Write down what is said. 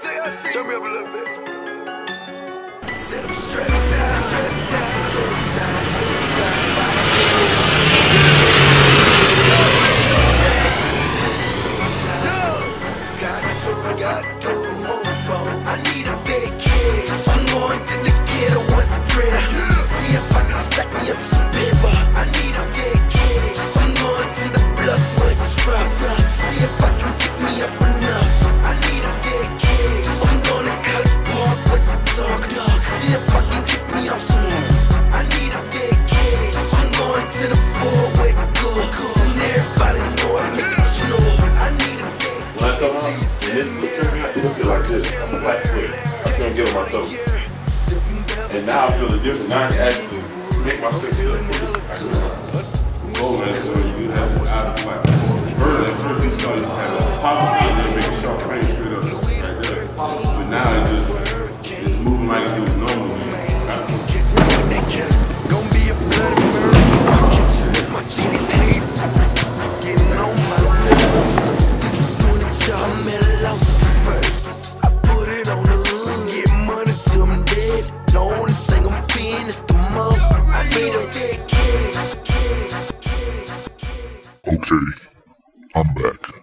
Turn me up a little bit. Said I'm stressed out. Stressed out. feel the difference. Now I can actually make myself feel go. Oh, you have to, like, first, first, you to have a pop the. I need a big kiss. Okay, I'm back.